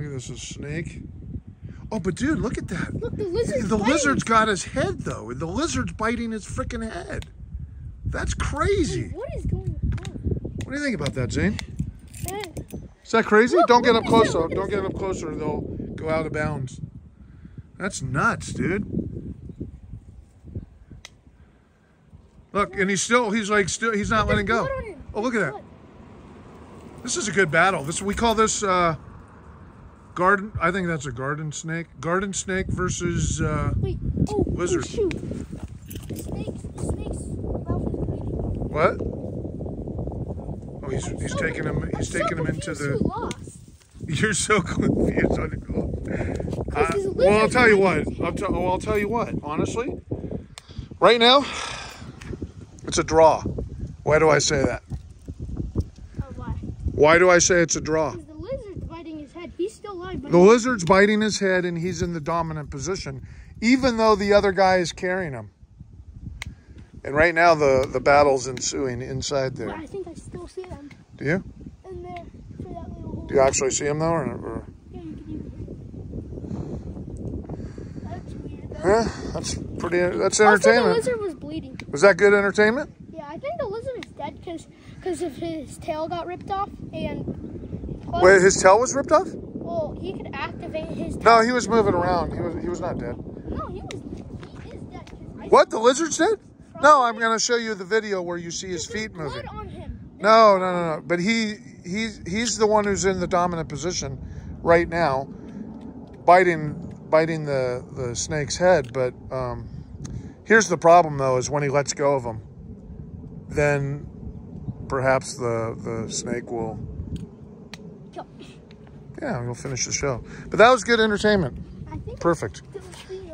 Look at this, a snake. Oh, but dude, look at that. Look, the lizard's The biting. lizard's got his head though. The lizard's biting his freaking head. That's crazy. What is going on? What do you think about that, Zane? Is that crazy? Look, Don't get up close though. Don't get up closer. They'll go out of bounds. That's nuts, dude. Look, and he's still, he's like, still, he's not letting go. blood on him. Oh, look at that. This is a good battle. This we call this uh, garden. I think that's a garden snake. Garden snake versus. Uh, Wait. Oh, Lizard. Oh, shoot. The snakes. The snakes. mouth is bleeding. what? Oh, he's he's So taking him. He's I'm taking so him into the. lost. You're so confused. on the goal. Uh, well, I'll tell you what. I'll, tell. well, I'll tell you what. Honestly, right now, it's a draw. Why do I say that? Oh, why? Why do I say it's a draw? Because the lizard's biting his head. The lizard's biting his head, and he's in the dominant position, even though the other guy is carrying him. And right now, the the battle's ensuing inside But there. I think I still see them Do you? in there for that little. Do you actually see him though, or? or Yeah, you can even hear it. That's weird. Though. yeah, that's pretty. That's Also, the lizard was bleeding. Was that good entertainment? Yeah, I think the lizard is dead because because of his tail got ripped off and. Wait, his tail was ripped off? Well, he could activate his. No, he was moving around. He was he was not dead. No, he was. He is dead. 'cause What? The lizard's dead? No, I'm gonna show you the video where you see his feet moving. No, no, no, no. But he he's he's the one who's in the dominant position right now, biting biting the the snake's head. But um, here's the problem though: is when he lets go of him, then perhaps the the snake will yeah we'll finish the show. But that was good entertainment. I think Perfect.